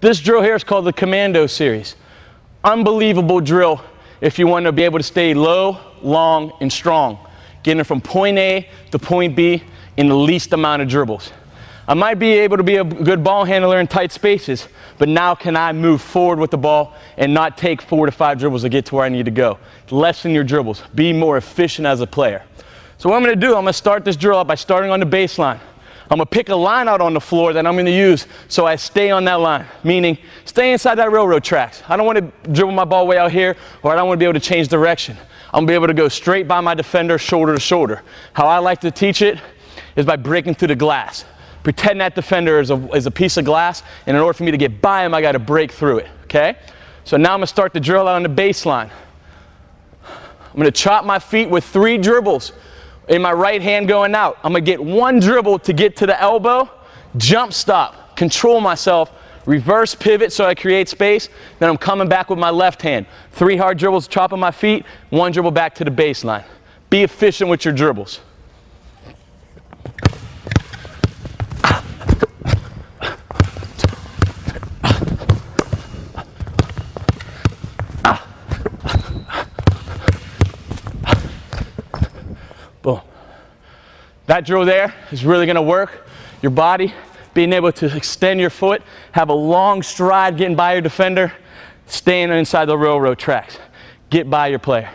This drill here is called the Commando Series. Unbelievable drill if you want to be able to stay low, long, and strong, getting from point A to point B in the least amount of dribbles. I might be able to be a good ball handler in tight spaces, but now can I move forward with the ball and not take four to five dribbles to get to where I need to go? Lessen your dribbles. Be more efficient as a player. So what I'm going to do, I'm going to start this drill out by starting on the baseline. I'm to pick a line out on the floor that I'm to use so I stay on that line, meaning stay inside that railroad tracks. I don't want to dribble my ball way out here or I don't want to be able to change direction. I'm to be able to go straight by my defender, shoulder to shoulder. How I like to teach it is by breaking through the glass. Pretend that defender is a, is a piece of glass, and in order for me to get by him, I got to break through it, okay? So now I'm to start the drill out on the baseline. I'm to chop my feet with three dribbles in my right hand going out. I'm to get one dribble to get to the elbow, jump stop, control myself, reverse pivot so I create space. Then I'm coming back with my left hand. Three hard dribbles, chopping my feet, one dribble back to the baseline. Be efficient with your dribbles. That drill there is really going to work your body, being able to extend your foot, have a long stride getting by your defender, staying inside the railroad tracks. Get by your player.